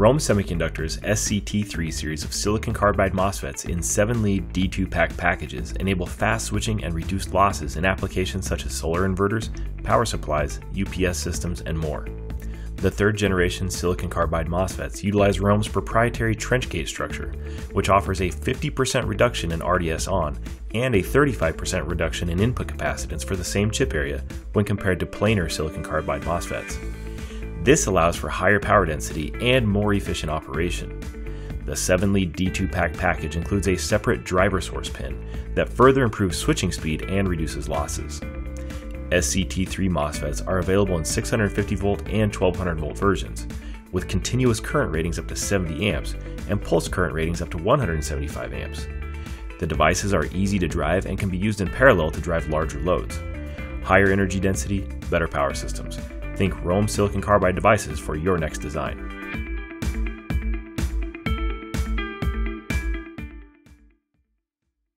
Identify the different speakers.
Speaker 1: Rohm Semiconductor's SCT3 series of silicon carbide MOSFETs in 7 lead D2PAK packages enable fast switching and reduced losses in applications such as solar inverters, power supplies, UPS systems, and more. The third generation silicon carbide MOSFETs utilize Rohm's proprietary trench gate structure, which offers a 50% reduction in RDS on and a 35% reduction in input capacitance for the same chip area when compared to planar silicon carbide MOSFETs. This allows for higher power density and more efficient operation. The 7 lead D2PAK package includes a separate driver source pin that further improves switching speed and reduces losses. SCT3 MOSFETs are available in 650 volt and 1200 volt versions, with continuous current ratings up to 70 amps and pulse current ratings up to 175 amps. The devices are easy to drive and can be used in parallel to drive larger loads. Higher energy density, better power systems. Think Rohm silicon carbide devices for your next design.